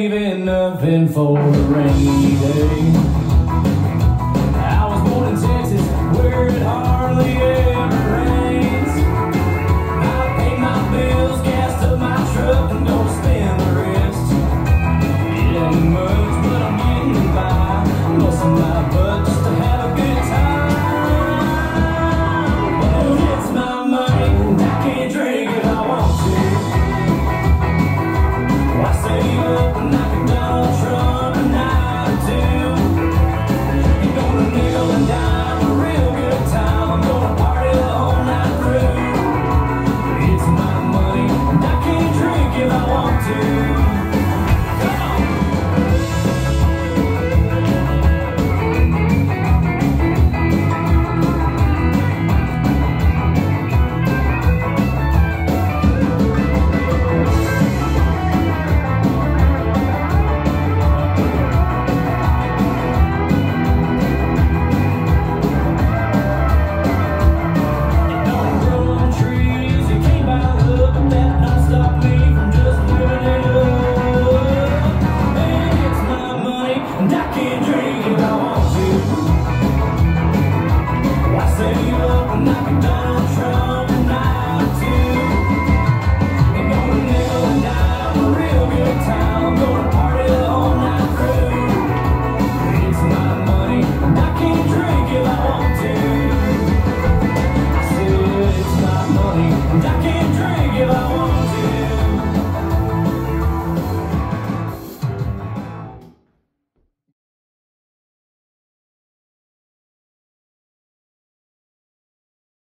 saving nothing for the rain. to